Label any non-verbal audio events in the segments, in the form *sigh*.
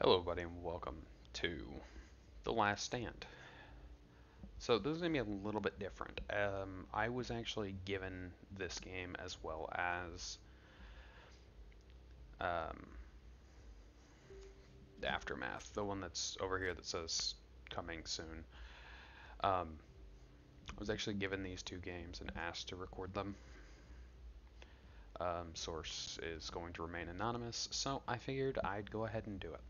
Hello everybody and welcome to The Last Stand. So this is going to be a little bit different. Um, I was actually given this game as well as um, Aftermath, the one that's over here that says coming soon. Um, I was actually given these two games and asked to record them. Um, source is going to remain anonymous, so I figured I'd go ahead and do it.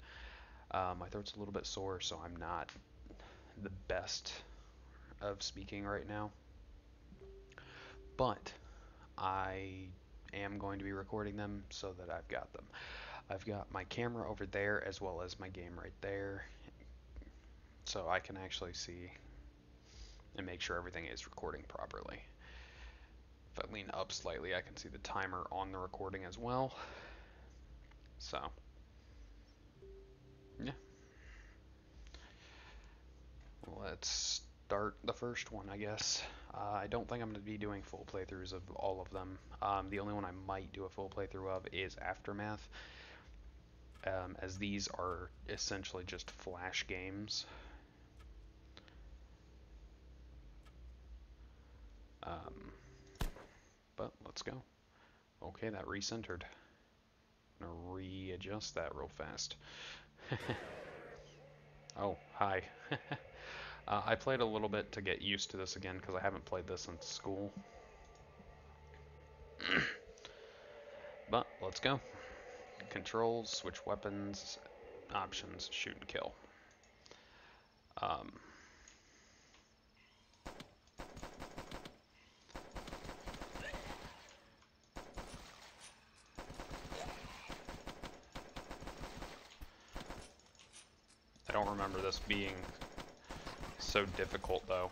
Uh, my throat's a little bit sore, so I'm not the best of speaking right now. But I am going to be recording them so that I've got them. I've got my camera over there as well as my game right there, so I can actually see and make sure everything is recording properly. If I lean up slightly, I can see the timer on the recording as well. So. Yeah. Let's start the first one, I guess. Uh, I don't think I'm going to be doing full playthroughs of all of them. Um, the only one I might do a full playthrough of is Aftermath, um, as these are essentially just flash games. Um, but let's go. Okay, that recentered. I'm to readjust that real fast. *laughs* oh, hi. *laughs* uh, I played a little bit to get used to this again because I haven't played this since school. *clears throat* but let's go. Controls, switch weapons, options, shoot and kill. Um, remember this being so difficult though.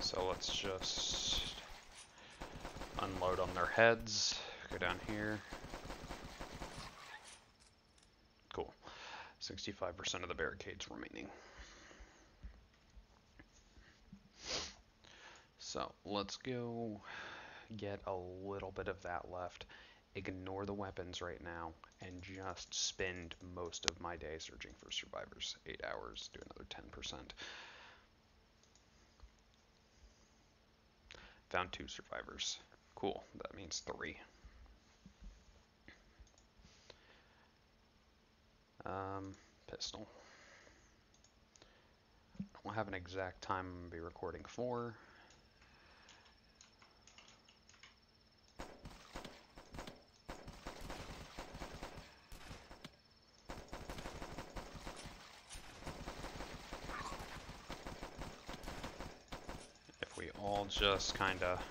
So let's just unload on their heads, go down here. Cool. 65% of the barricades remaining. So let's go get a little bit of that left, ignore the weapons right now, and just spend most of my day searching for survivors. Eight hours, do another 10%. Found two survivors. Cool, that means three. Um, pistol. I don't have an exact time I'm going to be recording for. all just kind of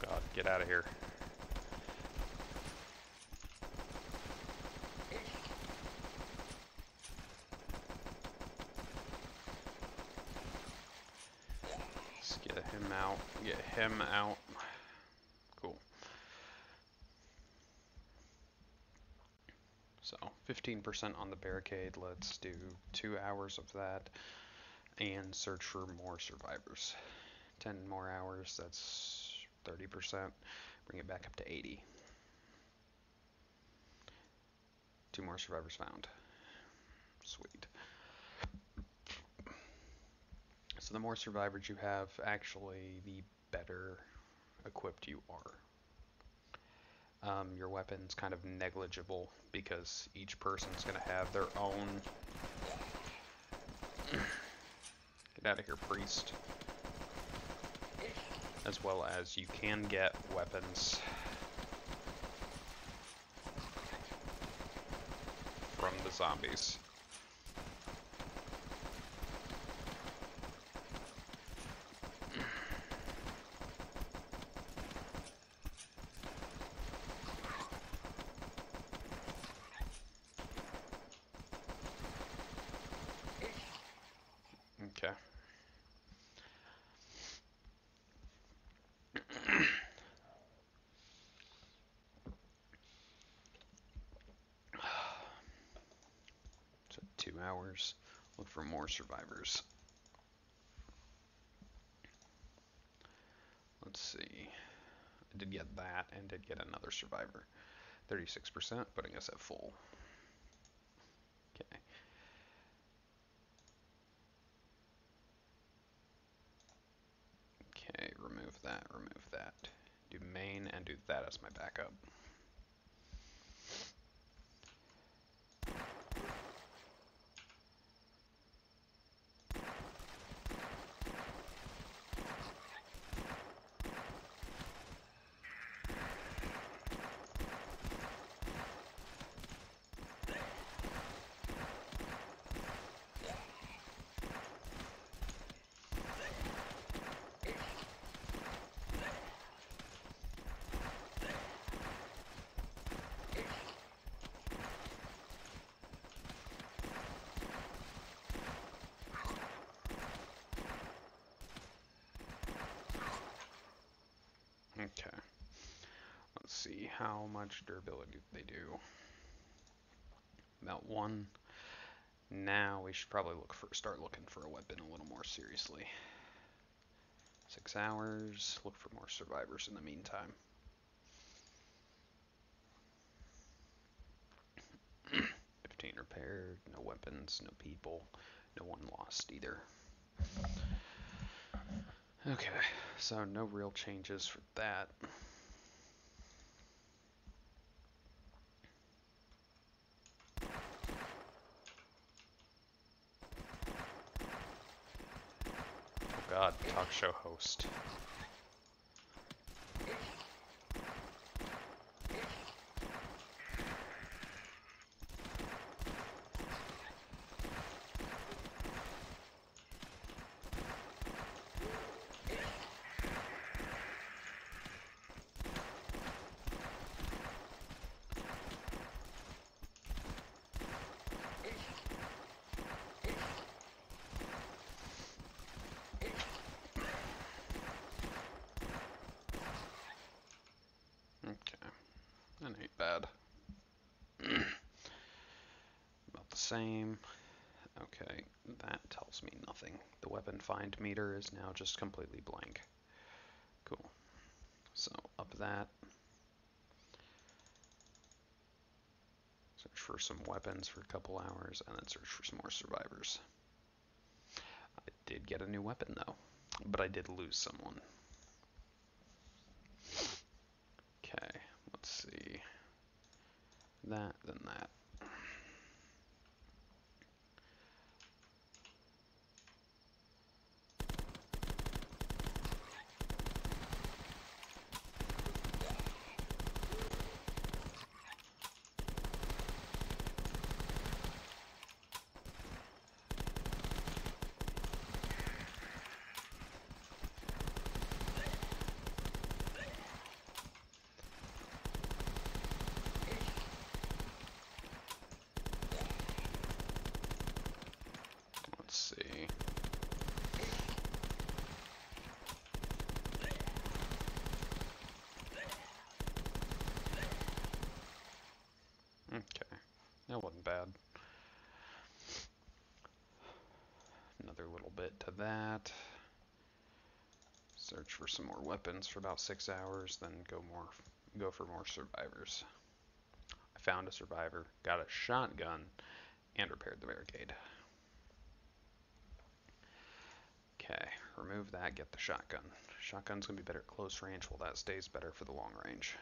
God, get out of here. Let's get him out, get him out. 15% on the barricade. Let's do two hours of that and search for more survivors. 10 more hours, that's 30%. Bring it back up to 80. Two more survivors found. Sweet. So the more survivors you have, actually, the better equipped you are um, your weapon's kind of negligible because each person's going to have their own... *clears throat* get out of here, priest. As well as you can get weapons from the zombies. Hours. Look for more survivors. Let's see. I did get that and did get another survivor. 36%, putting us at full. Okay. Okay, remove that, remove that. Do main and do that as my backup. Okay. Let's see how much durability they do. About one. Now we should probably look for start looking for a weapon a little more seriously. Six hours. Look for more survivors in the meantime. *clears throat* Fifteen repaired. No weapons. No people. No one lost either. Okay, so no real changes for that. God, talk show host. That ain't bad. About the same. Okay, that tells me nothing. The weapon find meter is now just completely blank. Cool. So, up that. Search for some weapons for a couple hours, and then search for some more survivors. I did get a new weapon, though, but I did lose someone. Okay, let's see. That, then that. That wasn't bad. Another little bit to that. Search for some more weapons for about six hours, then go more, go for more survivors. I found a survivor, got a shotgun, and repaired the barricade. Okay, remove that, get the shotgun. Shotgun's gonna be better at close range, while that stays better for the long range.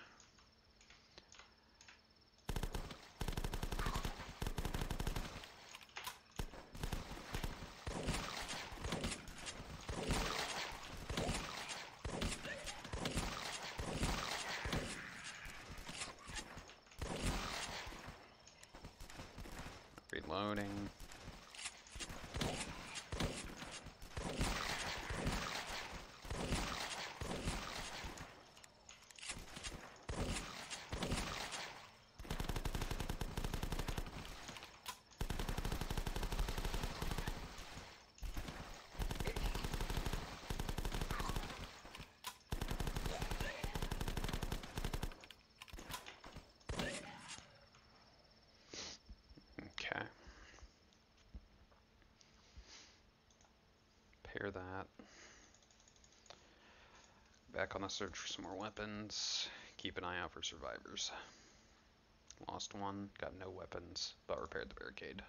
That. Back on the search for some more weapons. Keep an eye out for survivors. Lost one, got no weapons, but repaired the barricade.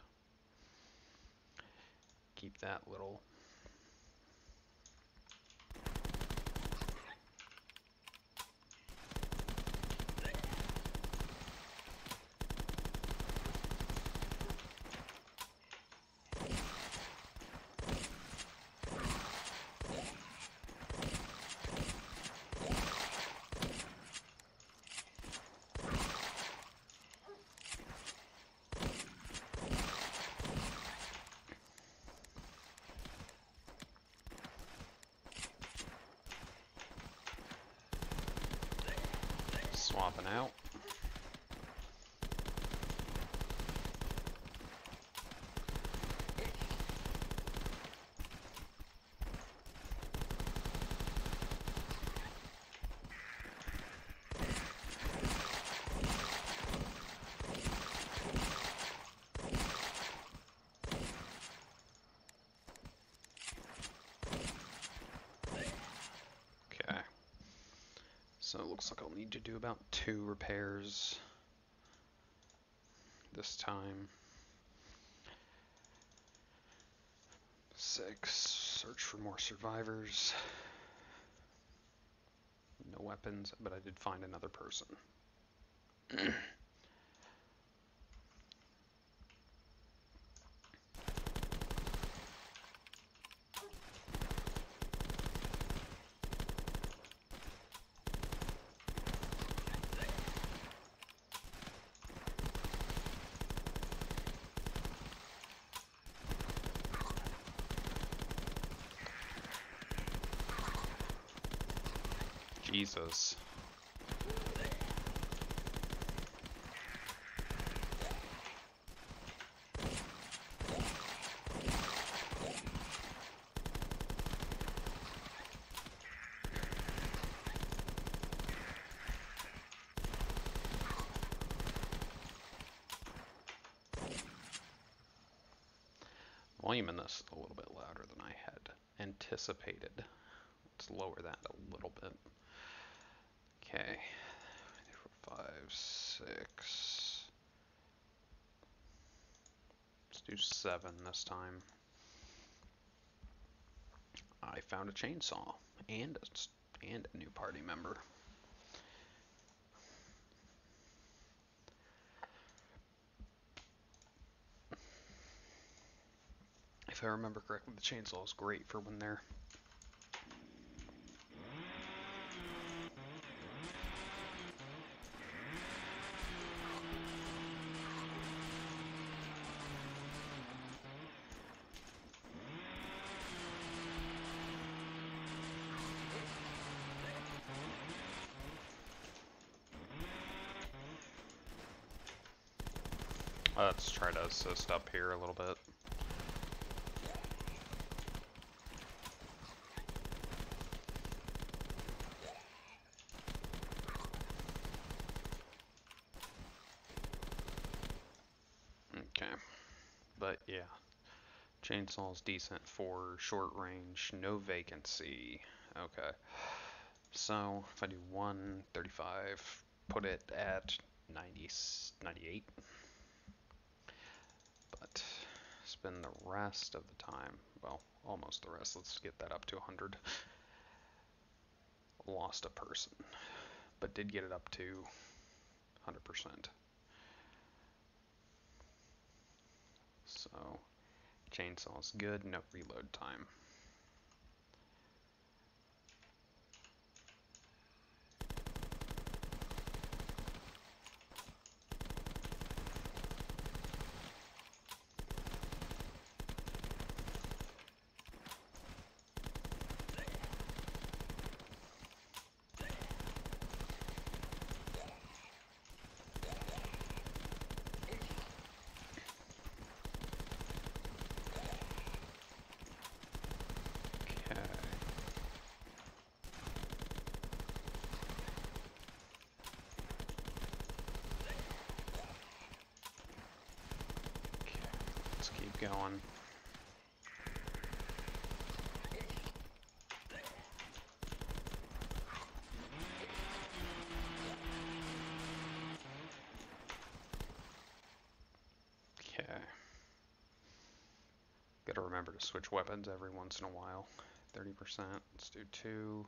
Keep that little swapping out. Okay. So it looks like I'll need to do about two repairs this time. Six, search for more survivors. No weapons, but I did find another person. *clears throat* Jesus. Volume in this is a little bit louder than I had anticipated. Let's lower that a little bit. Okay, five, six. Let's do seven this time. I found a chainsaw and a, and a new party member. If I remember correctly, the chainsaw is great for when they're here a little bit. Okay, but yeah, chainsaw's decent for short range, no vacancy. Okay, so if I do 135, put it at 90, 98 but spend the rest of the time, well, almost the rest, let's get that up to 100. Lost a person, but did get it up to 100%. So, chainsaw's good, no reload time. going. Okay. Gotta remember to switch weapons every once in a while. 30%, let's do two.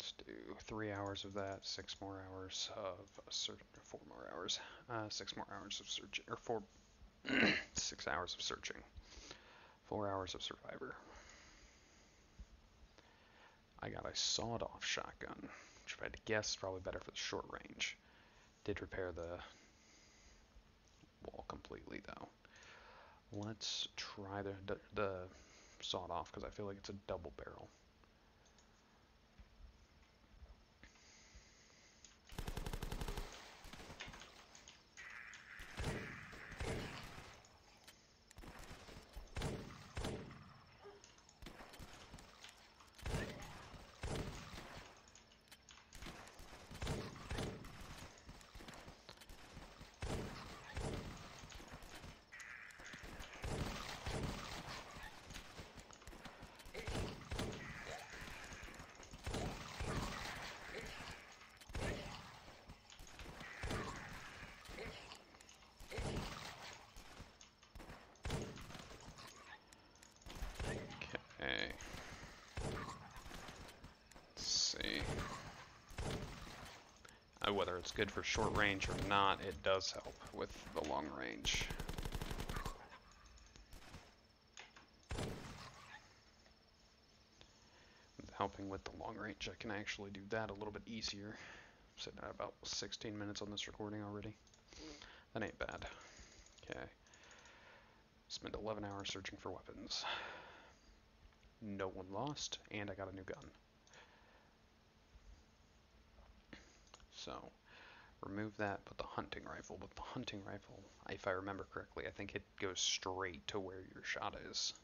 Let's do three hours of that, six more hours of search, four more hours, uh, six more hours of search, or four six hours of searching, four hours of survivor. I got a sawed-off shotgun, which if I had to guess, is probably better for the short range. Did repair the wall completely though. Let's try the, the, the sawed-off because I feel like it's a double barrel. Uh, whether it's good for short range or not, it does help with the long range. helping with the long range, I can actually do that a little bit easier. I'm sitting at about 16 minutes on this recording already. That ain't bad. Okay. Spent 11 hours searching for weapons. No one lost, and I got a new gun. So remove that, put the hunting rifle. But the hunting rifle, if I remember correctly, I think it goes straight to where your shot is.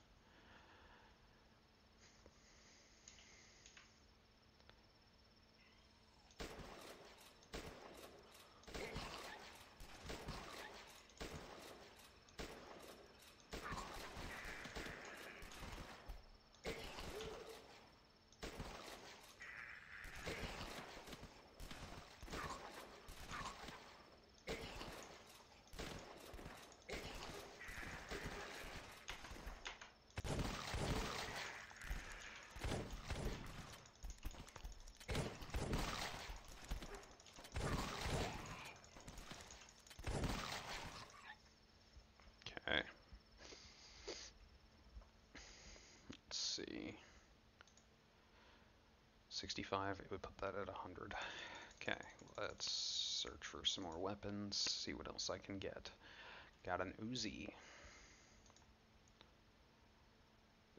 Okay. Let's see. 65, it would put that at 100. Okay, let's search for some more weapons, see what else I can get. Got an Uzi.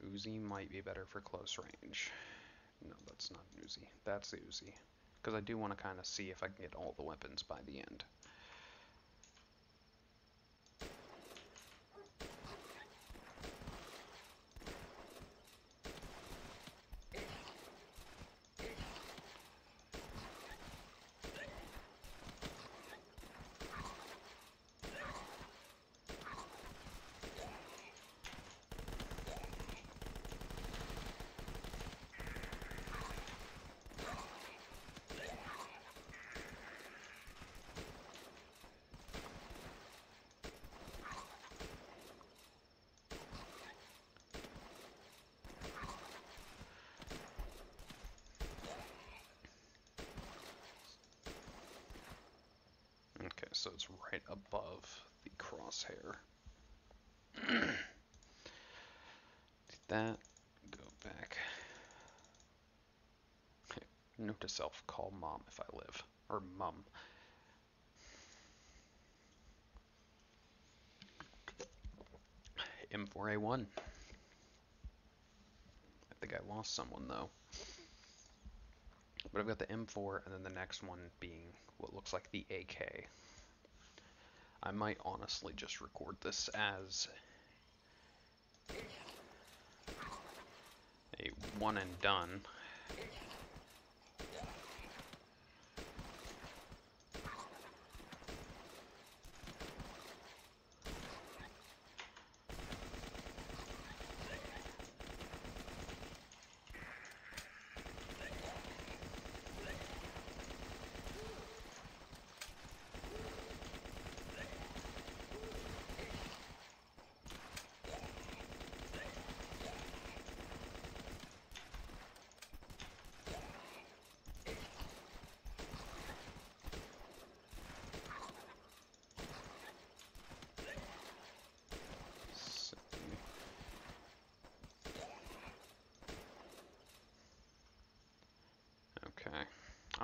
Uzi might be better for close range. No, that's not an Uzi. That's the Uzi. Because I do want to kind of see if I can get all the weapons by the end. So it's right above the crosshair. *clears throat* that, go back. *laughs* Note to self, call mom if I live. Or mum. M4A1. I think I lost someone though. But I've got the M4 and then the next one being what looks like the AK. I might honestly just record this as a one and done.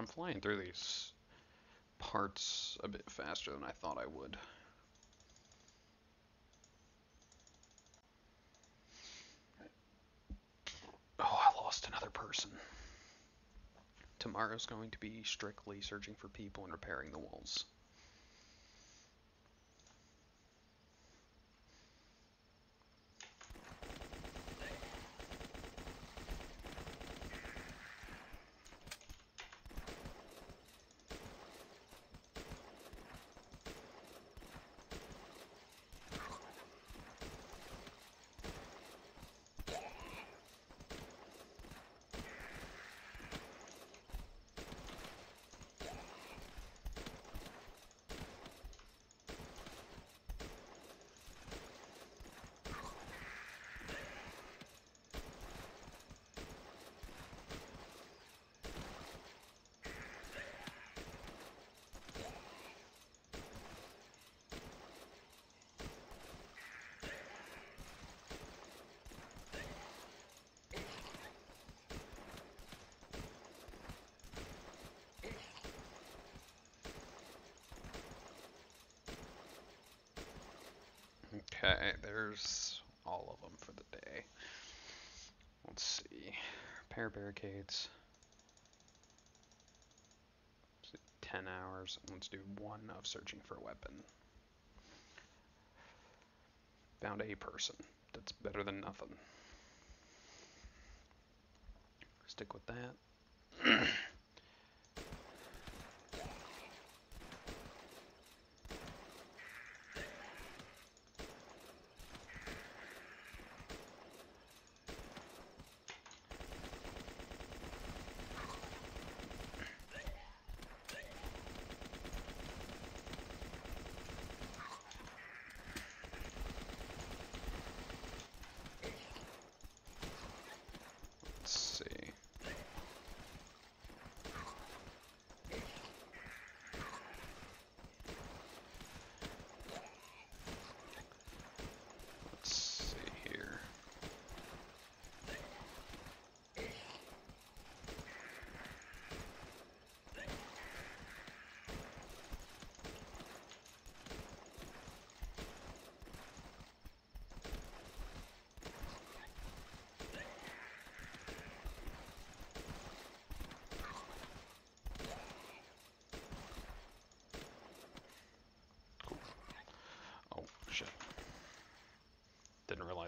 Flying through these parts a bit faster than I thought I would. Oh, I lost another person. Tomorrow's going to be strictly searching for people and repairing the walls. Okay, there's all of them for the day. Let's see. Repair barricades. 10 hours. Let's do one of searching for a weapon. Found a person. That's better than nothing. Stick with that. *clears throat*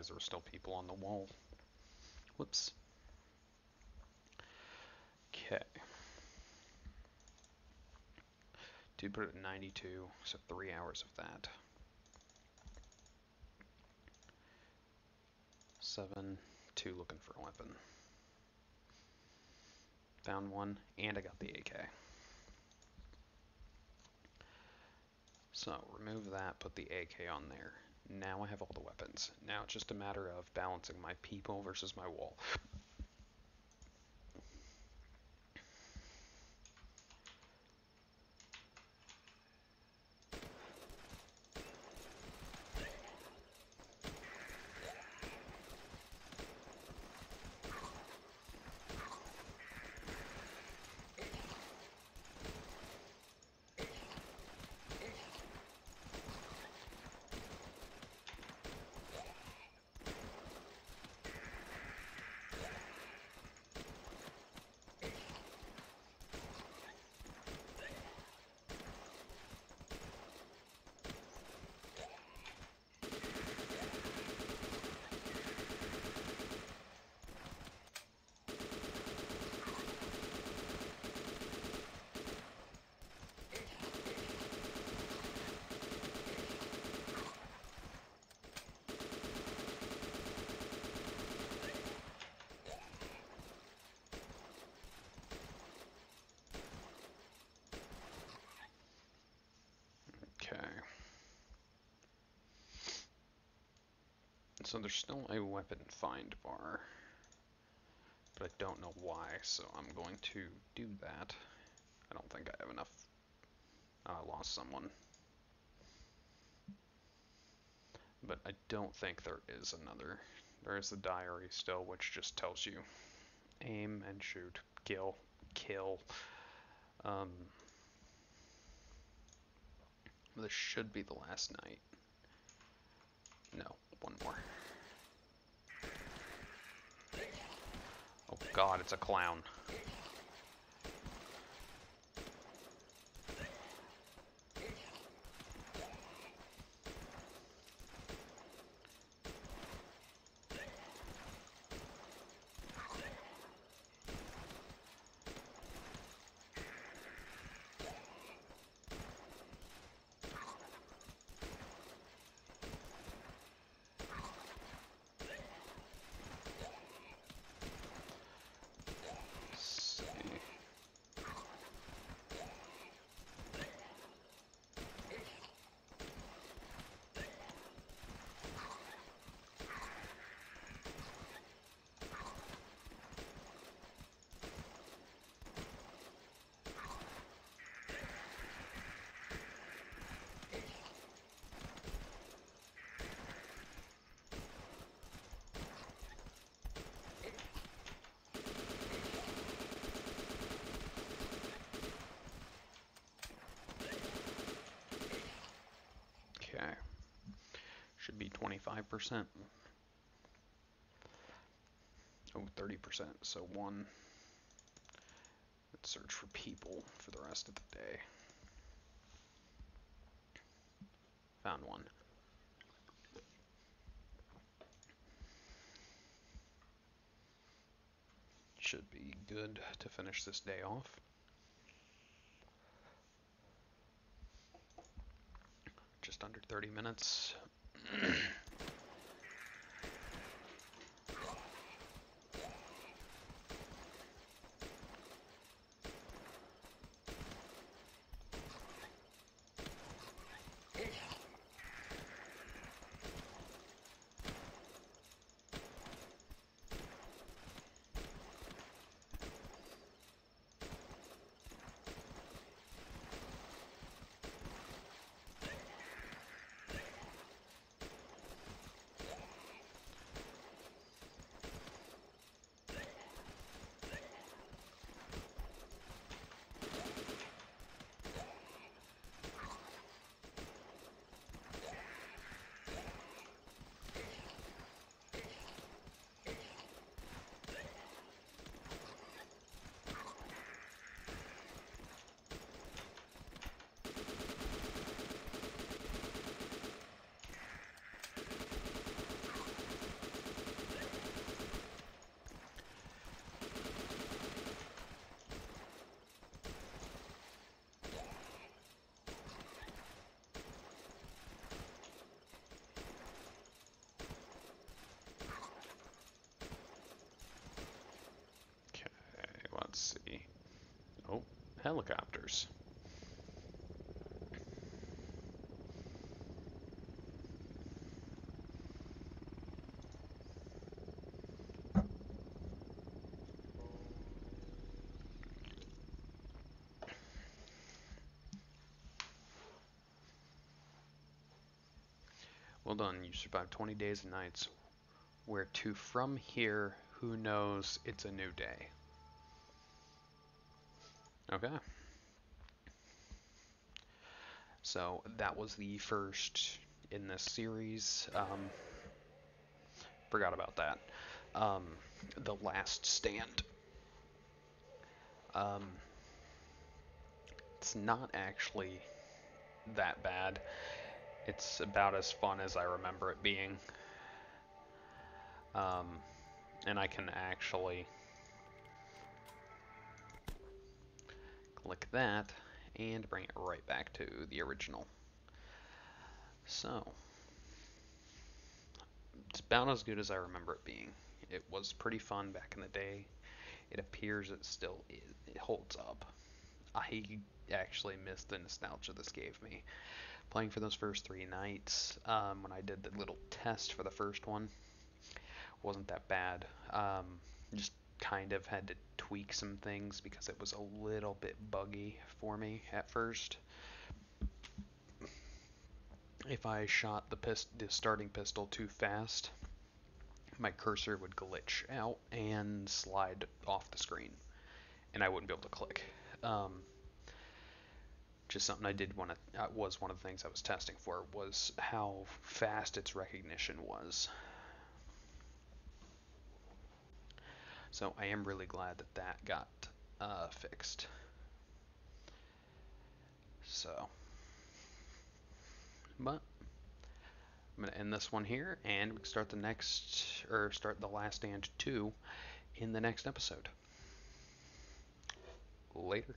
realize there were still people on the wall. Whoops. Okay. Do put it at 92, so three hours of that. Seven, two looking for a weapon. Found one, and I got the AK. So remove that, put the AK on there. Now I have all the weapons. Now it's just a matter of balancing my people versus my wall. So there's still a weapon find bar, but I don't know why, so I'm going to do that. I don't think I have enough. Oh, I lost someone. But I don't think there is another. There is the diary still, which just tells you aim and shoot, kill, kill. Um, this should be the last night. No, one more. Oh god, it's a clown. Okay. Should be 25%. Oh, 30%. So one. Let's search for people for the rest of the day. Found one. Should be good to finish this day off. Just under 30 minutes. Oh, *clears throat* helicopters. Well done, you survived 20 days and nights. Where to from here, who knows, it's a new day. Okay. So that was the first in this series. Um, forgot about that. Um, the Last Stand. Um, it's not actually that bad. It's about as fun as I remember it being. Um, and I can actually click that and bring it right back to the original. So, it's about as good as I remember it being. It was pretty fun back in the day. It appears it still is, it holds up. I actually missed the nostalgia this gave me. Playing for those first three nights, um, when I did the little test for the first one, wasn't that bad. Um, just kind of had to tweak some things because it was a little bit buggy for me at first. If I shot the, pist- the starting pistol too fast, my cursor would glitch out and slide off the screen, and I wouldn't be able to click. Um, is something I did want to uh, was one of the things I was testing for was how fast its recognition was. So I am really glad that that got uh, fixed. So, but I'm going to end this one here, and we can start the next, or start the last stand two in the next episode. Later.